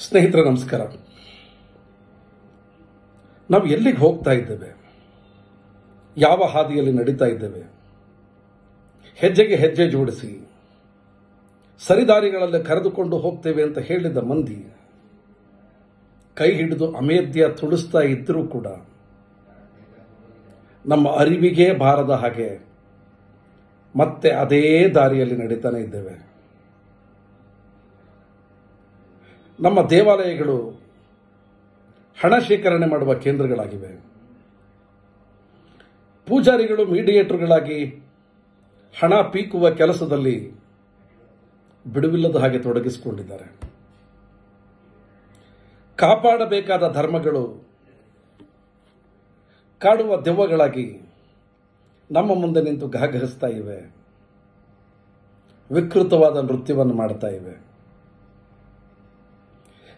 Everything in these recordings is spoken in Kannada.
ಸ್ನೇಹಿತರೆ, ನಮಸ್ಕಾರ. ನಾವು ಎಲ್ಲಿಗೆ ಹೋಗ್ತಾ ಇದ್ದೇವೆ? ಯಾವ ಹಾದಿಯಲ್ಲಿ ನಡೀತಾ ಇದ್ದೇವೆ? ಹೆಜ್ಜೆಗೆ ಹೆಜ್ಜೆ ಜೋಡಿಸಿ ಸರಿದಾರಿಗಳಲ್ಲಿ ಕರೆದುಕೊಂಡು ಹೋಗ್ತೇವೆ ಅಂತ ಹೇಳಿದ ಮಂದಿ, ಕೈ ಹಿಡಿದು ಅಮೇಧ್ಯ ತುಳಿಸ್ತಾ ಇದ್ದರೂ ಕೂಡ, ನಮ್ಮ ಅರಿವಿಗೆ ಬಾರದ ಹಾಗೆ ಮತ್ತೆ ಅದೇ ದಾರಿಯಲ್ಲಿ ನಡೀತಾನೆ ಇದ್ದೇವೆ. ನಮ್ಮ ದೇವಾಲಯಗಳು ಹಣ ಶೇಖರಣೆ ಮಾಡುವ ಕೇಂದ್ರಗಳಾಗಿವೆ. ಪೂಜಾರಿಗಳು, ಮೀಡಿಯೇಟರ್ಗಳಾಗಿ ಹಣ ಪೀಕುವ ಕೆಲಸದಲ್ಲಿ ಬಿಡುವಿಲ್ಲದ ಹಾಗೆ ತೊಡಗಿಸಿಕೊಂಡಿದ್ದಾರೆ. ಕಾಪಾಡಬೇಕಾದ ಧರ್ಮಗಳು ಕಾಡುವ ದೆವ್ವಗಳಾಗಿ ನಮ್ಮ ಮುಂದೆ ನಿಂತು ಗಹಗಹಿಸ್ತಾ ಇವೆ. ವಿಕೃತವಾದ ನೃತ್ಯವನ್ನು ಮಾಡ್ತಾ ಇವೆ.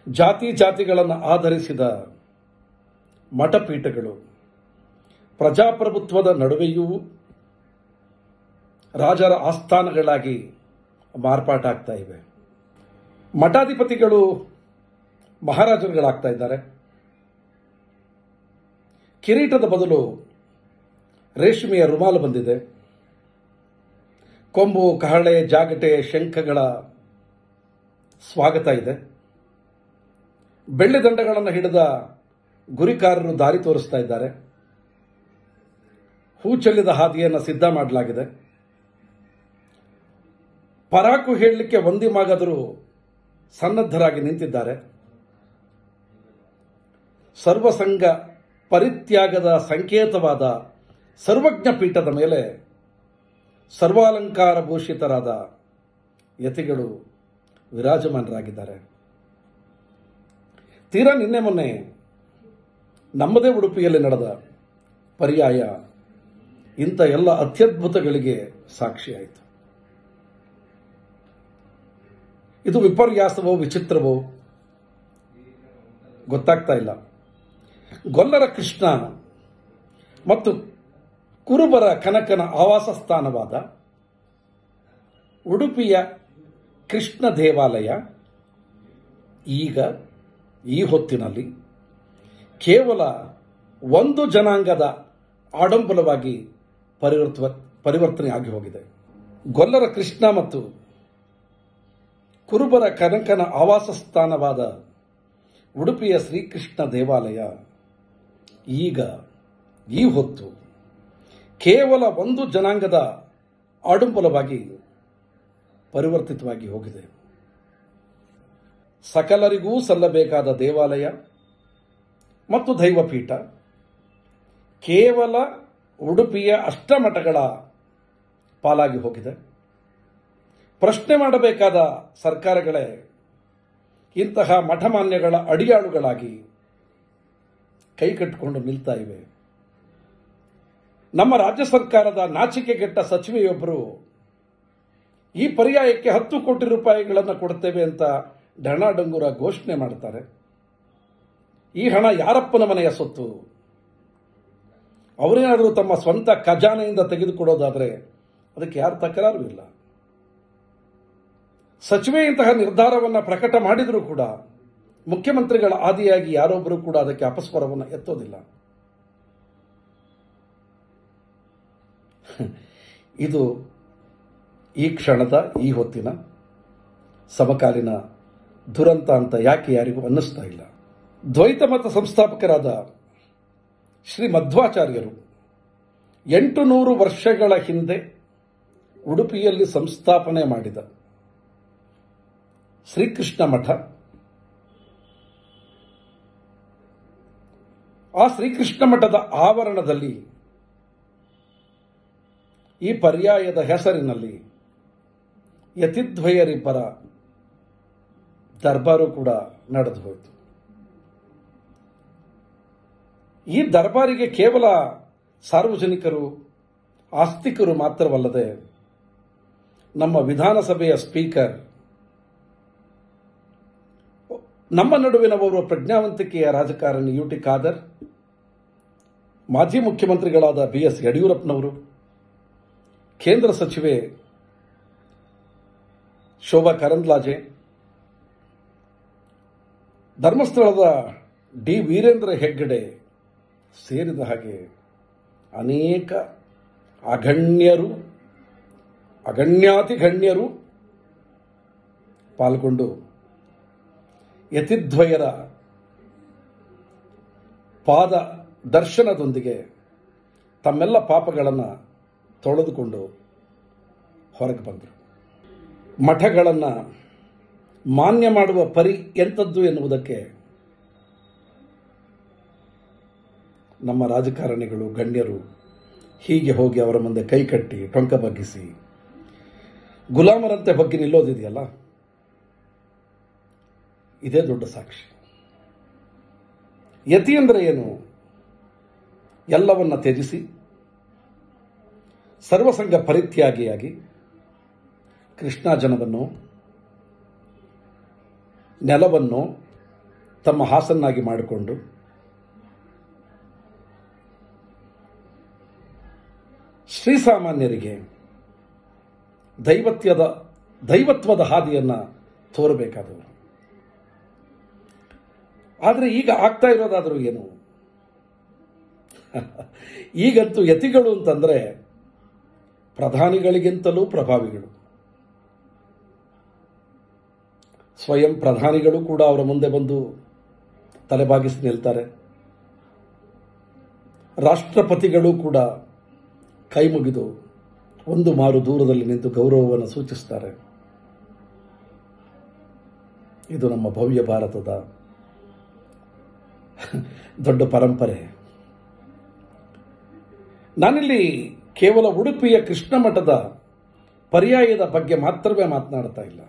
ಜಾತಿ ಜಾತಿಗಳನ್ನು ಆಧರಿಸಿದ ಮಠಪೀಠಗಳು, ಪ್ರಜಾಪ್ರಭುತ್ವದ ನಡುವೆಯೂ ರಾಜರ ಆಸ್ಥಾನಗಳಾಗಿ ಮಾರ್ಪಾಟಾಗ್ತಾ ಇವೆ. ಮಠಾಧಿಪತಿಗಳು ಮಹಾರಾಜರುಗಳಾಗ್ತಾ ಇದ್ದಾರೆ. ಕಿರೀಟದ ಬದಲು ರೇಷ್ಮೆಯ ರುಮಾಲು ಬಂದಿದೆ. ಕೊಂಬು, ಕಹಳೆ, ಜಾಗಟೆ, ಶಂಖಗಳ ಸ್ವಾಗತ ಇದೆ. ಬೆಳ್ಳಿ ದಂಡಗಳನ್ನು ಹಿಡಿದ ಗುರಿಕಾರರು ದಾರಿ ತೋರಿಸ್ತಾ ಇದ್ದಾರೆ. ಹೂ ಚೆಲ್ಲಿದ ಹಾದಿಯನ್ನು ಸಿದ್ಧ ಮಾಡಲಾಗಿದೆ. ಪರಾಕು ಹೇಳಲಿಕ್ಕೆ ಒಂದಿ ಮಾಗದರು ಸನ್ನದ್ಧರಾಗಿ ನಿಂತಿದ್ದಾರೆ. ಸರ್ವಸಂಗ ಪರಿತ್ಯಾಗದ ಸಂಕೇತವಾದ ಸರ್ವಜ್ಞ ಪೀಠದ ಮೇಲೆ ಸರ್ವಾಲಂಕಾರ ಭೂಷಿತರಾದ ಯತಿಗಳು ವಿರಾಜಮಾನರಾಗಿದ್ದಾರೆ. ತೀರಾ ನಿನ್ನೆ ಮೊನ್ನೆ ನಮ್ಮದೇ ಉಡುಪಿಯಲ್ಲಿ ನಡೆದ ಪರ್ಯಾಯ ಇಂಥ ಎಲ್ಲ ಅತ್ಯದ್ಭುತಗಳಿಗೆ ಸಾಕ್ಷಿಯಾಯಿತು ಇದು ವಿಪರ್ಯಾಸವೋ, ವಿಚಿತ್ರವೋ ಗೊತ್ತಾಗ್ತಾ ಇಲ್ಲ. ಗೊಲ್ಲರ ಕೃಷ್ಣ ಮತ್ತು ಕುರುಬರ ಕನಕನ ಆವಾಸ ಸ್ಥಾನವಾದ ಉಡುಪಿಯ ಕೃಷ್ಣ ದೇವಾಲಯ ಈಗ ಈ ಹೊತ್ತಿನಲ್ಲಿ ಕೇವಲ ಒಂದು ಜನಾಂಗದ ಆಡಂಬಲವಾಗಿ ಪರಿವರ್ತ ಪರಿವರ್ತನೆ ಆಗಿ ಹೋಗಿದೆ. ಗೊಲ್ಲರ ಕೃಷ್ಣ ಮತ್ತು ಕುರುಬರ ಕನಕನ ಆವಾಸ ಸ್ಥಾನವಾದ ಉಡುಪಿಯ ಶ್ರೀಕೃಷ್ಣ ದೇವಾಲಯ ಈಗ ಈ ಹೊತ್ತು ಕೇವಲ ಒಂದು ಜನಾಂಗದ ಆಡಂಬಲವಾಗಿ ಪರಿವರ್ತಿತವಾಗಿ ಹೋಗಿದೆ. ಸಕಲರಿಗೂ ಸಲ್ಲಬೇಕಾದ ದೇವಾಲಯ ಮತ್ತು ದೈವಪೀಠ. ಕೇವಲ ಉಡುಪಿಯ ಅಷ್ಟಮಠಗಳ ಪಾಲಾಗಿ ಹೋಗಿದೆ. ಪ್ರಶ್ನೆ ಮಾಡಬೇಕಾದ ಸರ್ಕಾರಗಳೇ, ಇಂತಹ ಮಠಮಾನ್ಯಗಳ ಅಡಿಯಾಳುಗಳಾಗಿ ಕೈಕಟ್ಟಿಕೊಂಡು ನಿಲ್ತಾ ಇವೆ. ನಮ್ಮ ರಾಜ್ಯ ಸರ್ಕಾರದ ನಾಚಿಕೆಗೆಟ್ಟ ಸಚಿವೆಯೊಬ್ಬರು ಈ ಪರ್ಯಾಯಕ್ಕೆ ಹತ್ತು ಕೋಟಿ ರೂಪಾಯಿಗಳನ್ನು ಕೊಡುತ್ತೇವೆ ಅಂತ ಡಣಾಡಂಗುರ ಘೋಷಣೆ ಮಾಡ್ತಾರೆ. ಈ ಹಣ ಯಾರಪ್ಪನ ಮನೆಯ ಸೊತ್ತು? ಅವರೇನಾದರೂ ತಮ್ಮ ಸ್ವಂತ ಖಜಾನೆಯಿಂದ ತೆಗೆದುಕೊಡೋದಾದರೆ ಅದಕ್ಕೆ ಯಾರು ತಕರಾರು ಇಲ್ಲ. ಸಚಿವೆ ಇಂತಹ ನಿರ್ಧಾರವನ್ನು ಪ್ರಕಟ ಮಾಡಿದರೂ ಕೂಡ ಮುಖ್ಯಮಂತ್ರಿಗಳ ಆದಿಯಾಗಿ ಯಾರೊಬ್ಬರು ಕೂಡ ಅದಕ್ಕೆ ಅಪಸ್ವರವನ್ನು ಎತ್ತೋದಿಲ್ಲ. ಇದು ಈ ಕ್ಷಣದ, ಈ ಹೊತ್ತಿನ ಸಮಕಾಲೀನ ದುರಂತ ಅಂತ ಯಾಕೆ ಯಾರಿಗೂ ಅನ್ನಿಸ್ತಾ ಇಲ್ಲ. ದ್ವೈತ ಮತ ಸಂಸ್ಥಾಪಕರಾದ ಶ್ರೀ ಮಧ್ವಾಚಾರ್ಯರು ಎಂಟು ನೂರು ವರ್ಷಗಳ ಹಿಂದೆ ಉಡುಪಿಯಲ್ಲಿ ಸಂಸ್ಥಾಪನೆ ಮಾಡಿದ ಶ್ರೀಕೃಷ್ಣ ಮಠ. ಆ ಶ್ರೀಕೃಷ್ಣ ಮಠದ ಆವರಣದಲ್ಲಿ ಈ ಪರ್ಯಾಯದ ಹೆಸರಿನಲ್ಲಿ ಯತಿದ್ವಯರಿಬ್ಬರ ದರ್ಬಾರು ಕೂಡ ನಡೆದು ಹೋಯಿತು. ಈ ದರ್ಬಾರಿಗೆ ಕೇವಲ ಸಾರ್ವಜನಿಕರು, ಆಸ್ತಿಕರು ಮಾತ್ರವಲ್ಲದೆ ನಮ್ಮ ವಿಧಾನಸಭೆಯ ಸ್ಪೀಕರ್, ನಮ್ಮ ನಡುವಿನ ಓರ್ವ ಪ್ರಜ್ಞಾವಂತಿಕೆಯ ರಾಜಕಾರಣಿ ಯು ಟಿ ಖಾದರ್, ಮಾಜಿ ಮುಖ್ಯಮಂತ್ರಿಗಳಾದ ಬಿ ಎಸ್ ಯಡಿಯೂರಪ್ಪನವರು, ಕೇಂದ್ರ ಸಚಿವೆ ಶೋಭಾ ಕರಂದ್ಲಾಜೆ ಧರ್ಮಸ್ಥಳದ ಡಿ ವೀರೇಂದ್ರ ಹೆಗ್ಗಡೆ ಸೇರಿದ ಹಾಗೆ ಅನೇಕ ಅಗಣ್ಯರು ಅಗಣ್ಯಾತಿ ಗಣ್ಯರು ಪಾಲ್ಗೊಂಡು ಯತಿದ್ವಯರ ಪಾದ ದರ್ಶನದೊಂದಿಗೆ ತಮ್ಮೆಲ್ಲ ಪಾಪಗಳನ್ನು ತೊಳೆದುಕೊಂಡು ಹೊರಗೆ ಬಂದರು. ಮಠಗಳನ್ನು ಮಾನ್ಯ ಮಾಡುವ ಪರಿ ಎಂಥದ್ದು ಎನ್ನುವುದಕ್ಕೆ ನಮ್ಮ ರಾಜಕಾರಣಿಗಳು, ಗಣ್ಯರು ಹೀಗೆ ಹೋಗಿ ಅವರ ಮುಂದೆ ಕೈ ಕಟ್ಟಿ, ಟೊಂಕ ಬಗ್ಗಿಸಿ, ಗುಲಾಮರಂತೆ ಬಗ್ಗೆ ನಿಲ್ಲೋದಿದೆಯಲ್ಲ? ಇದೇ ದೊಡ್ಡ ಸಾಕ್ಷಿ. ಯತಿ ಅಂದರೆ ಏನು? ಎಲ್ಲವನ್ನ ತ್ಯಜಿಸಿ, ಸರ್ವಸಂಗ ಪರಿತ್ಯಾಗಿಯಾಗಿ ಕೃಷ್ಣ ಜನವನ್ನು ನೆಲವನ್ನು ತಮ್ಮ ಹಾಸನ್ನಾಗಿ ಮಾಡಿಕೊಂಡು ಶ್ರೀಸಾಮಾನ್ಯರಿಗೆ ದೈವತ್ಯದ, ದೈವತ್ವದ ಹಾದಿಯನ್ನು ತೋರಬೇಕಾದವರು. ಆದರೆ ಈಗ ಆಗ್ತಾ ಇರೋದಾದರೂ ಏನು? ಈಗಂತೂ ಯತಿಗಳು ಅಂತಂದರೆ ಪ್ರಧಾನಿಗಳಿಗಿಂತಲೂ ಪ್ರಭಾವಿಗಳು. ಸ್ವಯಂ ಪ್ರಧಾನಿಗಳು ಕೂಡ ಅವರ ಮುಂದೆ ಬಂದು ತಲೆಬಾಗಿಸಿ ನಿಲ್ತಾರೆ. ರಾಷ್ಟ್ರಪತಿಗಳು ಕೂಡ ಕೈ ಮುಗಿದು ಒಂದು ಮಾರು ದೂರದಲ್ಲಿ ನಿಂತು ಗೌರವವನ್ನು ಸೂಚಿಸ್ತಾರೆ. ಇದು ನಮ್ಮ ಭವ್ಯ ಭಾರತದ ದೊಡ್ಡ ಪರಂಪರೆ. ನಾನಿಲ್ಲಿ ಕೇವಲ ಉಡುಪಿಯ ಕೃಷ್ಣ ಮಠದ ಪರ್ಯಾಯದ ಬಗ್ಗೆ ಮಾತ್ರವೇ ಮಾತನಾಡ್ತಾ ಇಲ್ಲ.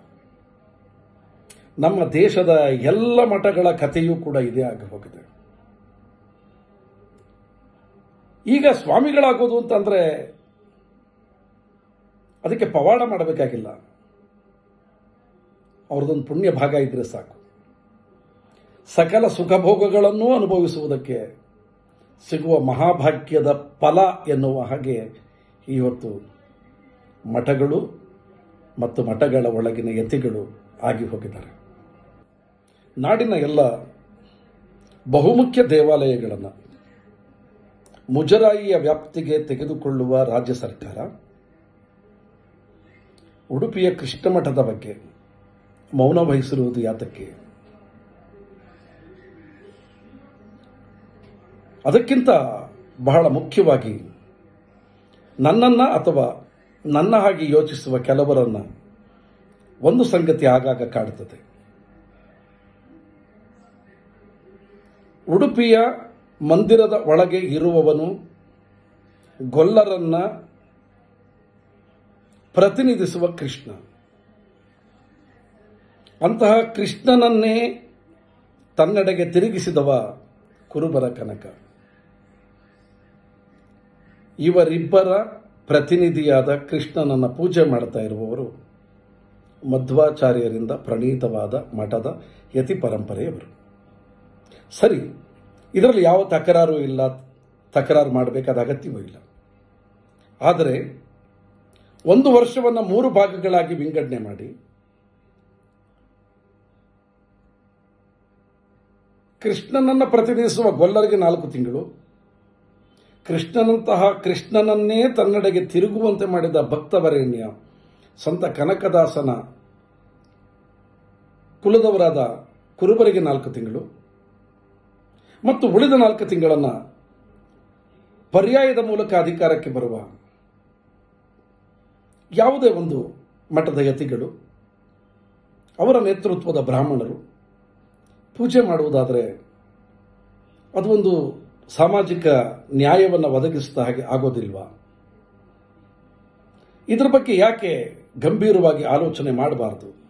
ನಮ್ಮ ದೇಶದ ಎಲ್ಲ ಮಠಗಳ ಕಥೆಯೂ ಕೂಡ ಇದೇ ಆಗಿ ಹೋಗಿದೆ. ಈಗ ಸ್ವಾಮಿಗಳಾಗೋದು ಅಂತಂದ್ರೆ ಅದಕ್ಕೆ ಪವಾಡ ಮಾಡಬೇಕಾಗಿಲ್ಲ. ಅವ್ರದ್ದೊಂದು ಪುಣ್ಯ ಭಾಗ ಇದ್ರೆ ಸಾಕು. ಸಕಲ ಸುಖಭೋಗಗಳನ್ನು ಅನುಭವಿಸುವುದಕ್ಕೆ ಸಿಗುವ ಮಹಾಭಾಗ್ಯದ ಫಲ ಎನ್ನುವ ಹಾಗೆ ಇವತ್ತು ಮಠಗಳು ಮತ್ತು ಮಠಗಳ ಒಳಗಿನ ಯತಿಗಳು ಆಗಿ ಹೋಗಿದ್ದಾರೆ. ನಾಡಿನ ಎಲ್ಲ ಬಹುಮುಖ್ಯ ದೇವಾಲಯಗಳನ್ನು ಮುಜರಾಯಿಯ ವ್ಯಾಪ್ತಿಗೆ ತೆಗೆದುಕೊಳ್ಳುವ ರಾಜ್ಯ ಸರ್ಕಾರ, ಉಡುಪಿಯ ಕೃಷ್ಣ ಮಠದ ಬಗ್ಗೆ ಮೌನ ವಹಿಸಿರುವುದು ಯಾತಕ್ಕೆ? ಅದಕ್ಕಿಂತ ಬಹಳ ಮುಖ್ಯವಾಗಿ ನನ್ನನ್ನ ಅಥವಾ ನನ್ನ ಹಾಗೆ ಯೋಚಿಸುವ ಕೆಲವರನ್ನ ಒಂದು ಸಂಗತಿ ಆಗಾಗ ಕಾಡುತ್ತದೆ. ಉಡುಪಿಯ ಮಂದಿರದ ಒಳಗೆ ಇರುವವನು ಗೊಲ್ಲರನ್ನ ಪ್ರತಿನಿಧಿಸುವ ಕೃಷ್ಣ. ಅಂತಹ ಕೃಷ್ಣನನ್ನೇ ತನ್ನೆಡೆಗೆ ತಿರುಗಿಸಿದವ ಕುರುಬರ ಕನಕ. ಇವರಿಬ್ಬರ ಪ್ರತಿನಿಧಿಯಾದ ಕೃಷ್ಣನನ್ನು ಪೂಜೆ ಮಾಡ್ತಾ ಇರುವವರು ಮಧ್ವಾಚಾರ್ಯರಿಂದ ಪ್ರಣೀತವಾದ ಮಠದ ಯತಿ ಪರಂಪರೆಯವರು. ಸರಿ, ಇದರಲ್ಲಿ ಯಾವ ತಕರಾರು ಇಲ್ಲ, ತಕರಾರು ಮಾಡಬೇಕಾದ ಅಗತ್ಯವೂ ಇಲ್ಲ. ಆದರೆ, ಒಂದು ವರ್ಷವನ್ನು ಮೂರು ಭಾಗಗಳಾಗಿ ವಿಂಗಡಣೆ ಮಾಡಿ, ಕೃಷ್ಣನನ್ನು ಪ್ರತಿನಿಧಿಸುವ ಗೊಲ್ಲರಿಗೆ ನಾಲ್ಕು ತಿಂಗಳು, ಕೃಷ್ಣನಂತಹ ಕೃಷ್ಣನನ್ನೇ ತನ್ನಡೆಗೆ ತಿರುಗುವಂತೆ ಮಾಡಿದ ಭಕ್ತವರೇಣ್ಯ, ಸಂತ ಕನಕದಾಸನ ಕುಲದವರಾದ ಕುರುಬರಿಗೆ ನಾಲ್ಕು ತಿಂಗಳು ಮತ್ತು ಉಳಿದ ನಾಲ್ಕು ತಿಂಗಳನ್ನು ಪರ್ಯಾಯದ ಮೂಲಕ ಅಧಿಕಾರಕ್ಕೆ ಬರುವ ಯಾವುದೇ ಒಂದು ಮಠದ ಯತಿಗಳು, ಅವರ ನೇತೃತ್ವದ ಬ್ರಾಹ್ಮಣರು ಪೂಜೆ ಮಾಡುವುದಾದರೆ ಅದು ಒಂದು ಸಾಮಾಜಿಕ ನ್ಯಾಯವನ್ನು ಒದಗಿಸಿದ ಹಾಗೆ ಆಗೋದಿಲ್ವಾ? ಇದರ ಬಗ್ಗೆ ಯಾಕೆ ಗಂಭೀರವಾಗಿ ಆಲೋಚನೆ ಮಾಡಬಾರದು?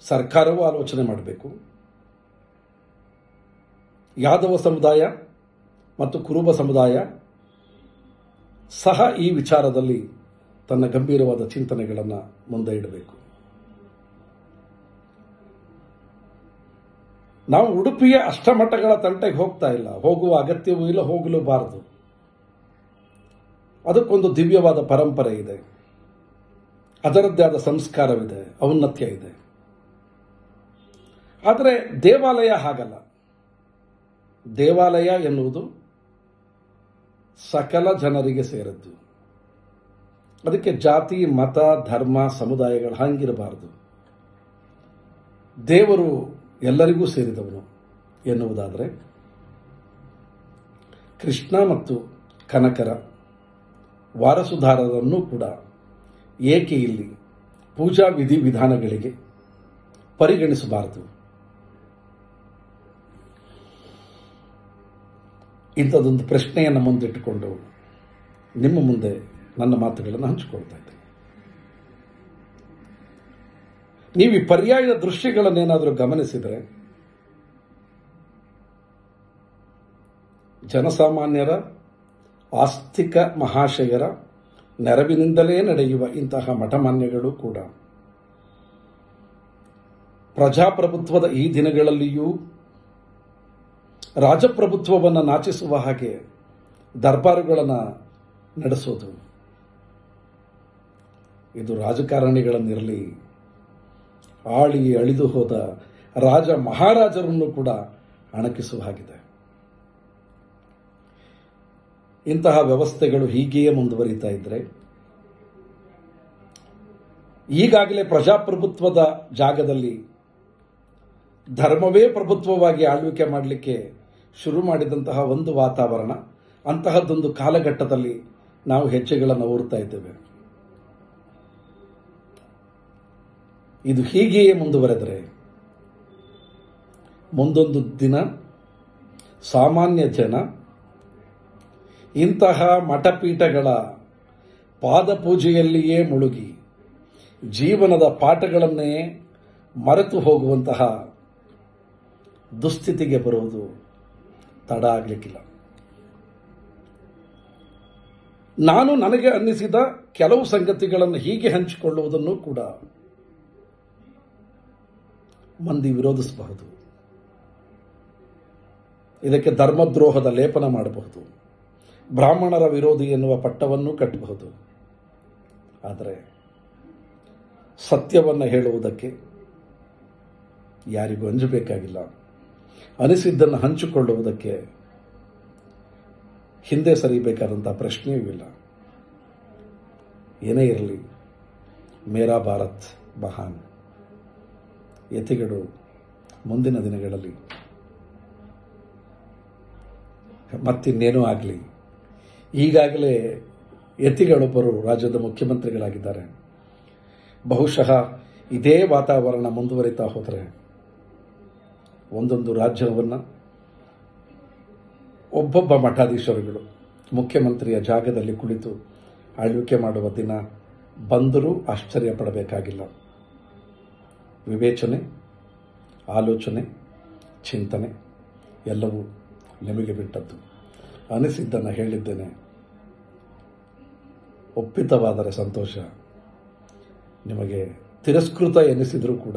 ಸರ್ಕಾರವೂ ಆಲೋಚನೆ ಮಾಡಬೇಕು. ಯಾದವ ಸಮುದಾಯ ಮತ್ತು ಕುರುಬ ಸಮುದಾಯ ಸಹ ಈ ವಿಚಾರದಲ್ಲಿ ತನ್ನ ಗಂಭೀರವಾದ ಚಿಂತನೆಗಳನ್ನು ಮುಂದೆ ಇಡಬೇಕು. ನಾವು ಉಡುಪಿಯ ಅಷ್ಟಮಠಗಳ ತಂಟೆಗೆ ಹೋಗ್ತಾ ಇಲ್ಲ. ಹೋಗುವ ಅಗತ್ಯವೂ ಇಲ್ಲ, ಹೋಗಲೂಬಾರದು. ಅದಕ್ಕೊಂದು ದಿವ್ಯವಾದ ಪರಂಪರೆ ಇದೆ. ಅದರದ್ದೇ ಆದ ಸಂಸ್ಕಾರವಿದೆ, ಔನ್ನತ್ಯ ಇದೆ. ಆದರೆ ದೇವಾಲಯ ಹಾಗಲ್ಲ. ದೇವಾಲಯ ಎನ್ನುವುದು ಸಕಲ ಜನರಿಗೆ ಸೇರದ್ದು. ಅದಕ್ಕೆ ಜಾತಿ, ಮತ, ಧರ್ಮ, ಸಮುದಾಯಗಳು ಹಂಗಿರಬಾರದು. ದೇವರು ಎಲ್ಲರಿಗೂ ಸೇರಿದವನು ಎನ್ನುವುದಾದರೆ ಕೃಷ್ಣ ಮತ್ತು ಕನಕರ ವಾರಸುದಾರರನ್ನು ಕೂಡ ಏಕೆ ಇಲ್ಲಿ ಪೂಜಾ ವಿಧಿ ವಿಧಾನಗಳಿಗೆ ಪರಿಗಣಿಸಬಾರದು? ಇಂಥದ್ದೊಂದು ಪ್ರಶ್ನೆಯನ್ನು ಮುಂದಿಟ್ಟುಕೊಂಡು ನಿಮ್ಮ ಮುಂದೆ ನನ್ನ ಮಾತುಗಳನ್ನು ಹಂಚಿಕೊಳ್ತಾ ಇದ್ದೇನೆ. ನೀವು ಈ ಪರ್ಯಾಯ ದೃಶ್ಯಗಳನ್ನೇನಾದರೂ ಗಮನಿಸಿದರೆ ಜನಸಾಮಾನ್ಯರ, ಆಸ್ತಿಕ ಮಹಾಶಯರ ನೆರವಿನಿಂದಲೇ ನಡೆಯುವ ಇಂತಹ ಮಠಮಾನ್ಯಗಳು ಕೂಡ ಪ್ರಜಾಪ್ರಭುತ್ವದ ಈ ದಿನಗಳಲ್ಲಿಯೂ ರಾಜಪ್ರಭುತ್ವವನ್ನು ನಾಚಿಸುವ ಹಾಗೆ ದರ್ಬಾರುಗಳನ್ನು ನಡೆಸೋದು. ಇದು ರಾಜಕಾರಣಿಗಳನ್ನಿರಲಿ, ಆಳಿ ಅಳಿದು ಹೋದ ರಾಜ ಮಹಾರಾಜರನ್ನು ಕೂಡ ಅಣಕಿಸುವ ಹಾಗಿದೆ. ಇಂತಹ ವ್ಯವಸ್ಥೆಗಳು ಹೀಗೆಯೇ ಮುಂದುವರಿತಾ ಇದ್ರೆ, ಈಗಾಗಲೇ ಪ್ರಜಾಪ್ರಭುತ್ವದ ಜಾಗದಲ್ಲಿ ಧರ್ಮವೇ ಪ್ರಭುತ್ವವಾಗಿ ಆಳ್ವಿಕೆ ಮಾಡಲಿಕ್ಕೆ ಶುರು ಮಾಡಿದಂತಹ ಒಂದು ವಾತಾವರಣ, ಅಂತಹದ್ದೊಂದು ಕಾಲಘಟ್ಟದಲ್ಲಿ ನಾವು ಹೆಜ್ಜೆಗಳನ್ನು ಓರ್ತಾ ಇದ್ದೇವೆ. ಇದು ಹೀಗೆಯೇ ಮುಂದುವರೆದರೆ, ಮುಂದೊಂದು ದಿನ, ಸಾಮಾನ್ಯ ಜನ, ಇಂತಹ ಮಠಪೀಠಗಳ ಪಾದಪೂಜೆಯಲ್ಲಿಯೇ ಮುಳುಗಿ, ಜೀವನದ ಪಾಠಗಳನ್ನೇ ಮರೆತು ಹೋಗುವಂತಹ ದುಸ್ಥಿತಿಗೆ ಬರುವುದು ತಡ ಆಗಲಿಕ್ಕಿಲ್ಲ. ನಾನು ನನಗೆ ಅನ್ನಿಸಿದ ಕೆಲವು ಸಂಗತಿಗಳನ್ನು ಹೀಗೆ ಹಂಚಿಕೊಳ್ಳುವುದನ್ನು ಕೂಡ ಮಂದಿ ವಿರೋಧಿಸಬಹುದು. ಇದಕ್ಕೆ ಧರ್ಮದ್ರೋಹದ ಲೇಪನ ಮಾಡಬಹುದು. ಬ್ರಾಹ್ಮಣರ ವಿರೋಧಿ ಎನ್ನುವ ಪಟ್ಟವನ್ನು ಕಟ್ಟಬಹುದು. ಆದರೆ ಸತ್ಯವನ್ನು ಹೇಳುವುದಕ್ಕೆ ಯಾರಿಗೂ ಅಂಜಬೇಕಾಗಿಲ್ಲ. ಅನಿಸಿದ್ದನ್ನು ಹಂಚಿಕೊಳ್ಳುವುದಕ್ಕೆ ಹಿಂದೆ ಸರಿಬೇಕಾದಂಥ ಪ್ರಶ್ನೆಯೂ ಇಲ್ಲ. ಏನೇ ಇರಲಿ, ಮೇರಾ ಭಾರತ್ ಮಹಾನ್ ಯತಿಗಳು ಮುಂದಿನ ದಿನಗಳಲ್ಲಿ ಮತ್ತಿನ್ನೇನೂ ಆಗಲಿ, ಈಗಾಗಲೇ ಯತಿಗಳೊಬ್ಬರು ರಾಜ್ಯದ ಮುಖ್ಯಮಂತ್ರಿಗಳಾಗಿದ್ದಾರೆ. ಬಹುಶಃ ಇದೇ ವಾತಾವರಣ ಮುಂದುವರಿತಾ ಹೋದರೆ ಒಂದೊಂದು ರಾಜ್ಯವನ್ನು ಒಬ್ಬೊಬ್ಬ ಮಠಾಧೀಶರುಗಳು, ಮುಖ್ಯಮಂತ್ರಿಯ ಜಾಗದಲ್ಲಿ ಕುಳಿತು ಆಳ್ವಿಕೆ ಮಾಡುವ ದಿನ ಬಂದರೂ ಆಶ್ಚರ್ಯ ಪಡಬೇಕಾಗಿಲ್ಲ. ವಿವೇಚನೆ, ಆಲೋಚನೆ, ಚಿಂತನೆ ಎಲ್ಲವೂ ನಿಮಗೆ ಬಿಟ್ಟದ್ದು. ಅನಿಸಿದ್ದನ್ನು ಹೇಳಿದ್ದೇನೆ. ಒಪ್ಪಿತವಾದರೆ ಸಂತೋಷ. ನಿಮಗೆ ತಿರಸ್ಕೃತ ಎನಿಸಿದರೂ ಕೂಡ